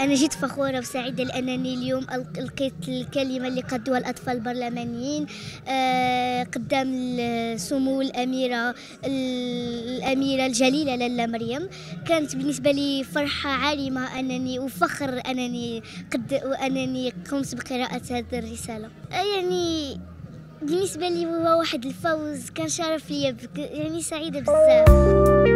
أنا جد فخورة وسعيدة لأنني اليوم لقيت الكلمة اللي قدوها الأطفال البرلمانيين. آه، قدام سمو الأميرة الأميرة الجليلة لالا مريم. كانت بالنسبة لي فرحة عارمة أنني وفخر أنني قد أنني قمت بقراءة هذه الرسالة. آه، يعني بالنسبة لي هو واحد الفوز كان شرف لي يعني سعيدة بزاف.